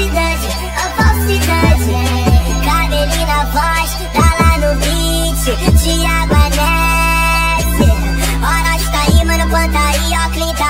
falsidade, a falsidade. Cabelinho na voz, tá lá no beat, Tiago Anesse. Ora, está aí, mano, planta aí, ó, clinta